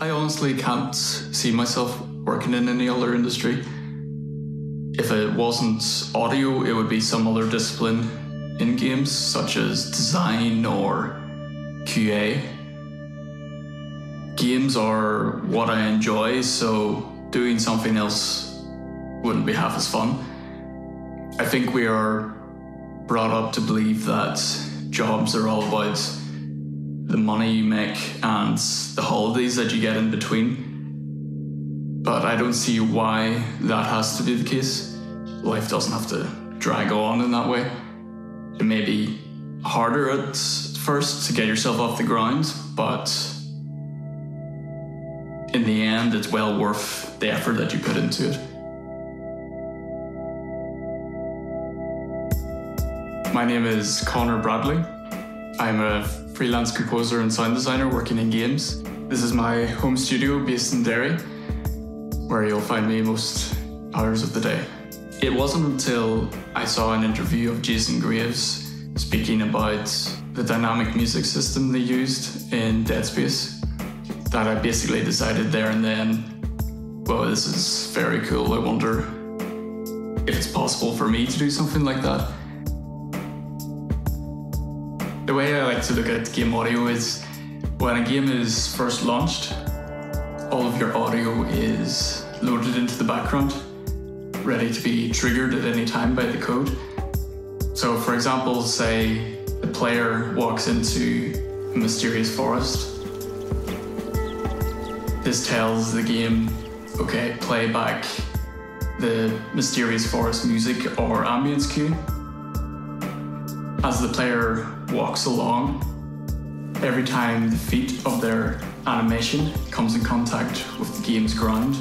I honestly can't see myself working in any other industry. If it wasn't audio, it would be some other discipline in games, such as design or QA. Games are what I enjoy, so doing something else wouldn't be half as fun. I think we are brought up to believe that jobs are all about the money you make and the holidays that you get in between. But I don't see why that has to be the case. Life doesn't have to drag on in that way. It may be harder at first to get yourself off the ground, but in the end, it's well worth the effort that you put into it. My name is Conor Bradley. I'm a freelance composer and sound designer working in games. This is my home studio based in Derry, where you'll find me most hours of the day. It wasn't until I saw an interview of Jason Graves speaking about the dynamic music system they used in Dead Space that I basically decided there and then, well, this is very cool. I wonder if it's possible for me to do something like that. The way I like to look at game audio is when a game is first launched, all of your audio is loaded into the background, ready to be triggered at any time by the code. So, for example, say the player walks into a mysterious forest. This tells the game, okay, play back the mysterious forest music or ambience cue. As the player walks along, every time the feet of their animation comes in contact with the game's ground,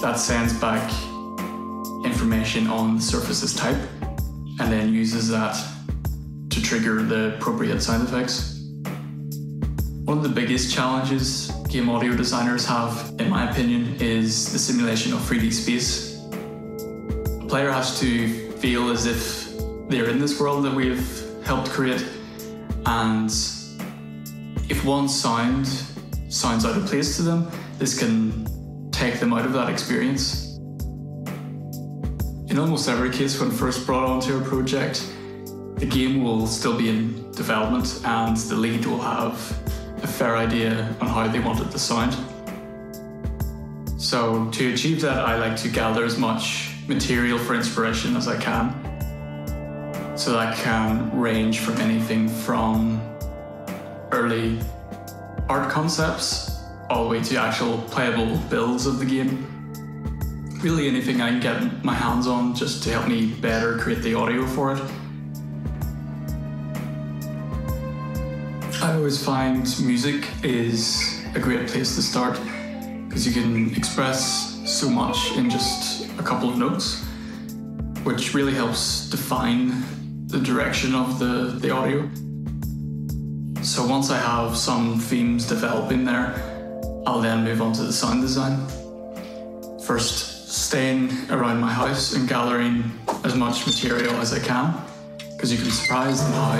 that sends back information on the surface's type and then uses that to trigger the appropriate sound effects. One of the biggest challenges game audio designers have, in my opinion, is the simulation of 3D space. A player has to feel as if they're in this world that we've helped create. And if one sound sounds out of place to them, this can take them out of that experience. In almost every case, when first brought onto a project, the game will still be in development and the lead will have a fair idea on how they want it to sound. So, to achieve that, I like to gather as much material for inspiration as I can. So that can range from anything from early art concepts all the way to actual playable builds of the game. Really anything I can get my hands on just to help me better create the audio for it. I always find music is a great place to start because you can express so much in just a couple of notes, which really helps define the direction of the, the audio. So once I have some themes developing there, I'll then move on to the sound design. First, staying around my house and gathering as much material as I can, because you can be surprised in how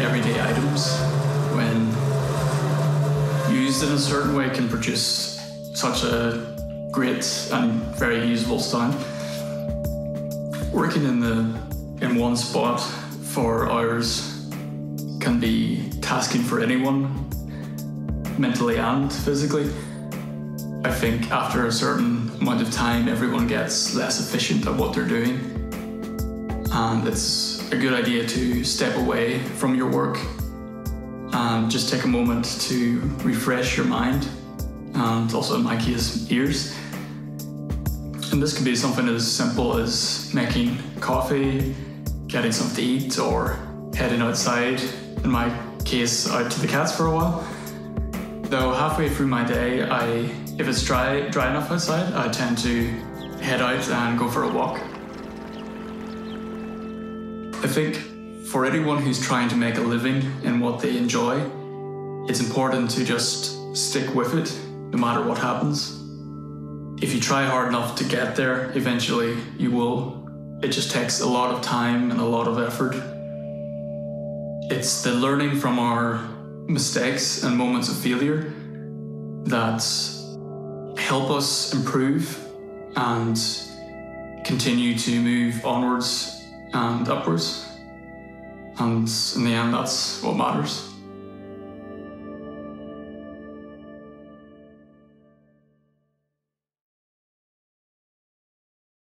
everyday items, when used in a certain way, can produce such a great and very usable sound. Working in the in one spot for hours can be tasking for anyone, mentally and physically. I think after a certain amount of time, everyone gets less efficient at what they're doing. And it's a good idea to step away from your work and just take a moment to refresh your mind and also, in my case, ears. And this could be something as simple as making coffee, getting something to eat or heading outside, in my case, out to the cats for a while. Though halfway through my day, I, if it's dry, dry enough outside, I tend to head out and go for a walk. I think for anyone who's trying to make a living in what they enjoy, it's important to just stick with it no matter what happens. If you try hard enough to get there, eventually you will it just takes a lot of time and a lot of effort. It's the learning from our mistakes and moments of failure that help us improve and continue to move onwards and upwards. And in the end, that's what matters.